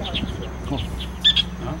啊？